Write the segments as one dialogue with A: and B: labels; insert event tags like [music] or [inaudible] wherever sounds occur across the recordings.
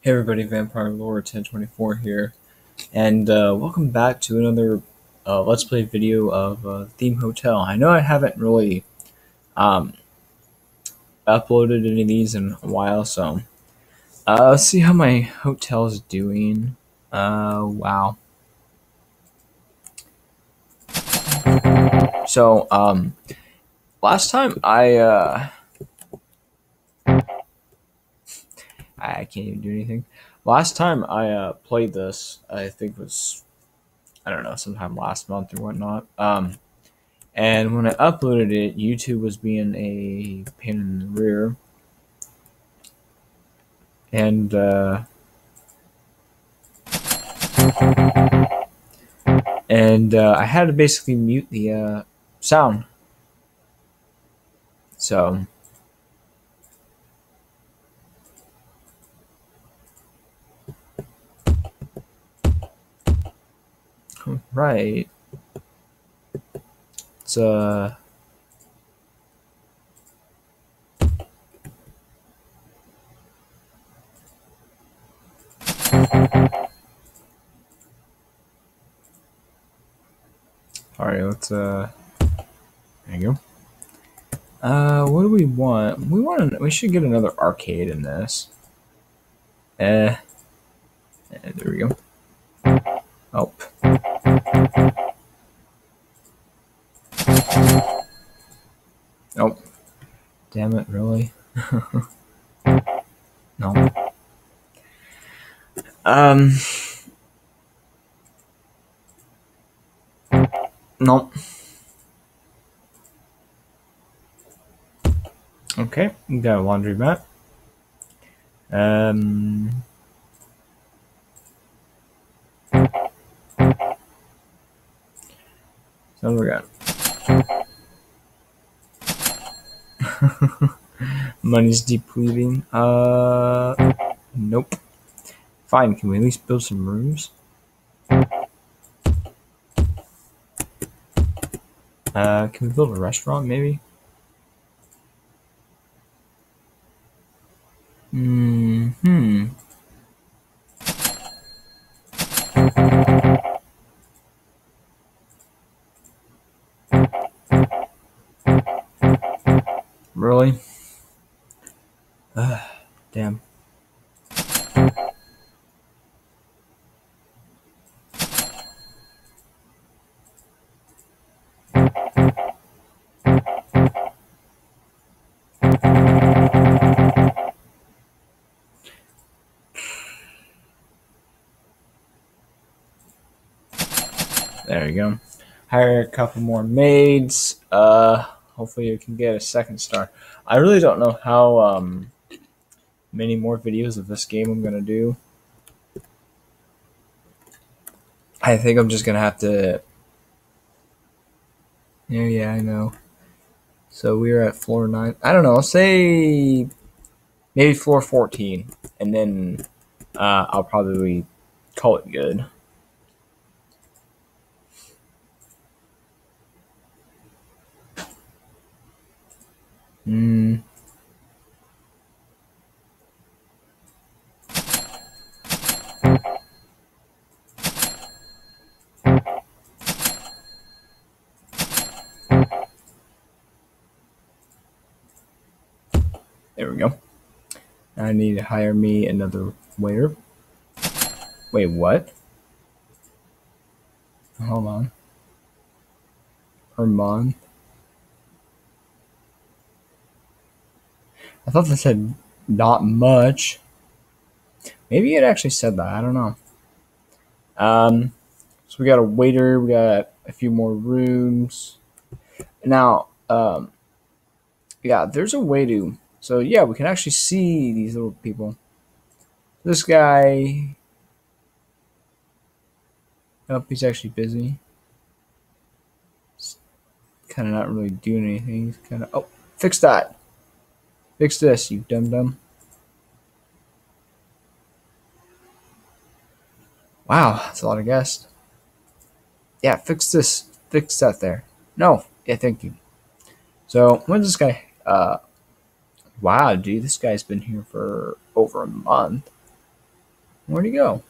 A: Hey everybody, Vampire Lord 1024 here, and uh, welcome back to another uh, Let's Play video of uh, Theme Hotel. I know I haven't really um, uploaded any of these in a while, so uh, let's see how my hotel's doing. Uh, wow. So, um, last time I, I can't even do anything. Last time I uh, played this, I think was I don't know, sometime last month or whatnot. Um, and when I uploaded it, YouTube was being a pain in the rear, and uh, and uh, I had to basically mute the uh, sound. So. Right. It's uh Alright, let's uh there you go. Uh what do we want? We want to, we should get another arcade in this. Eh. eh there we go. Oh. Oh. Damn it, really? [laughs] no. Um. No. Okay, we got a laundry mat. Um. So we got [laughs] money's depleting. Uh, nope. Fine. Can we at least build some rooms? Uh, can we build a restaurant maybe? Hmm. Uh, damn. There you go. Hire a couple more maids. Uh, hopefully you can get a second star. I really don't know how um, many more videos of this game I'm gonna do. I think I'm just gonna have to. Yeah, yeah, I know. So we're at floor nine. I don't know. Say maybe floor fourteen, and then uh, I'll probably call it good. There we go. I need to hire me another waiter. Wait, what? Hold on. Per month. I thought they said not much. Maybe it actually said that. I don't know. Um, so we got a waiter. We got a few more rooms. Now, um, yeah, there's a way to. So yeah, we can actually see these little people. This guy. Oh, he's actually busy. Kind of not really doing anything. He's kind of. Oh, fix that. Fix this, you dum dum. Wow, that's a lot of guests. Yeah, fix this. Fix that there. No. Yeah, thank you. So, when's this guy? Uh, wow, dude, this guy's been here for over a month. Where'd he go?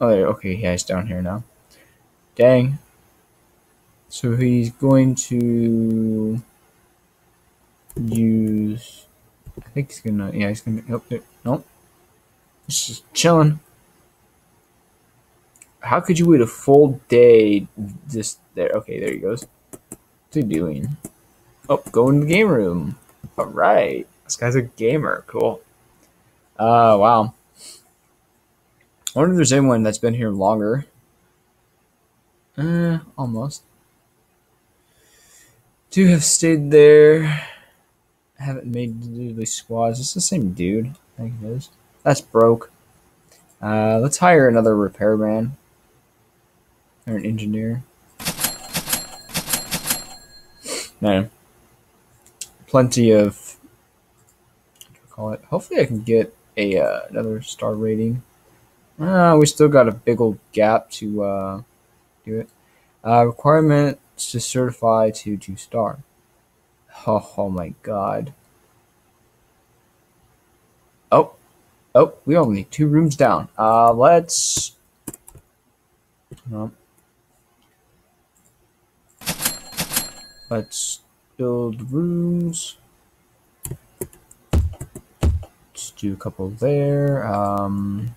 A: Oh, okay, yeah, he's down here now. Dang. So he's going to use. I think he's gonna. Yeah, he's gonna. Nope. Nope. He's just chilling. How could you wait a full day just there? Okay, there he goes. What's he doing? Oh, go in the game room. All right. This guy's a gamer. Cool. Uh, wow. I wonder if there's anyone that's been here longer. Uh, almost. Two have stayed there. Haven't made the squads. It's the same dude. I think it is. That's broke. Uh, let's hire another repairman. Or an engineer. No. Plenty of. Call it? Hopefully, I can get a uh, another star rating. Uh, we still got a big old gap to uh, do it. Uh, requirements to certify to two star. Oh, oh my god. Oh, oh, we only two rooms down. Uh, let's. let's build rooms. Let's do a couple there. Um,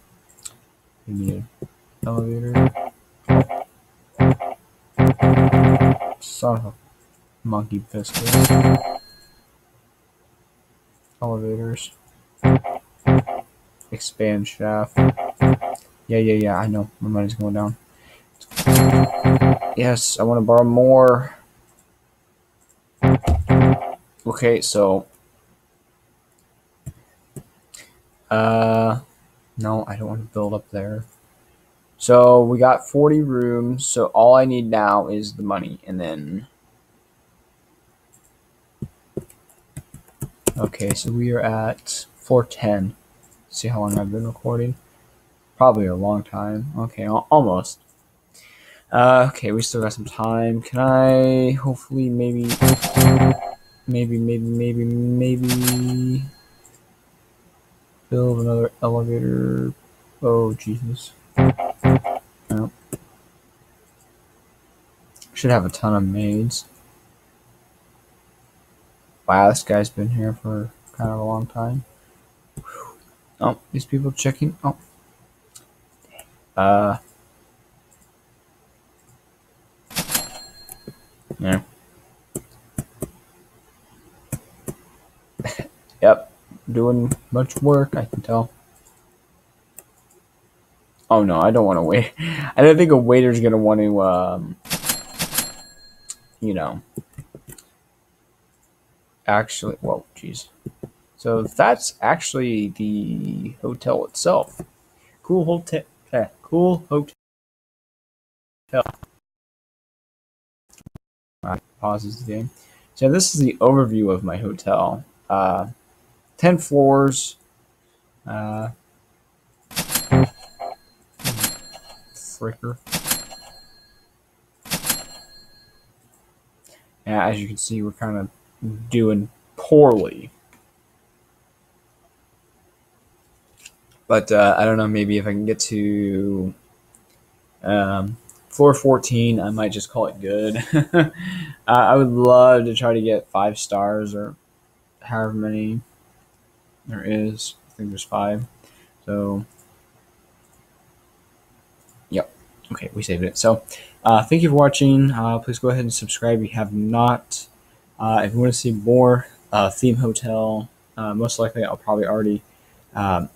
A: we need an elevator. Son of a monkey biscuit. Elevators. Expand shaft. Yeah, yeah, yeah, I know. My money's going down. Yes, I want to borrow more. Okay, so... Uh... No, I don't want to build up there. So we got 40 rooms. So all I need now is the money. And then... Okay, so we are at 410. See how long I've been recording? Probably a long time. Okay, almost. Uh, okay, we still got some time. Can I hopefully maybe, maybe, maybe, maybe, maybe build another elevator? Oh, Jesus. Should have a ton of maids. Wow, this guy's been here for kind of a long time. Oh, these people checking. Oh. Uh. Yeah. yep. Doing much work, I can tell. Oh no, I don't want to wait. [laughs] I don't think a waiter's gonna want to, um, you know, actually. Whoa, jeez. So that's actually the hotel itself. Cool hotel. Eh, cool hotel. Right, pauses the game. So this is the overview of my hotel. Uh, ten floors. Uh, fricker. Yeah, as you can see, we're kind of doing poorly. But uh, I don't know, maybe if I can get to um, floor 14, I might just call it good. [laughs] uh, I would love to try to get five stars or however many there is. I think there's five. So yep. Okay, we saved it. So, uh, thank you for watching. Uh, please go ahead and subscribe if you have not. Uh, if you want to see more uh, Theme Hotel, uh, most likely I'll probably already um,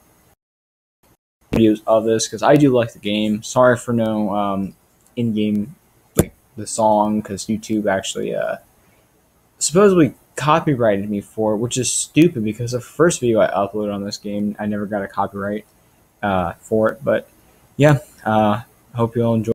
A: videos of this because I do like the game. Sorry for no um, in-game like the song because YouTube actually uh, supposedly copyrighted me for, which is stupid because the first video I uploaded on this game I never got a copyright uh, for it. But yeah. Uh, I hope you all enjoy.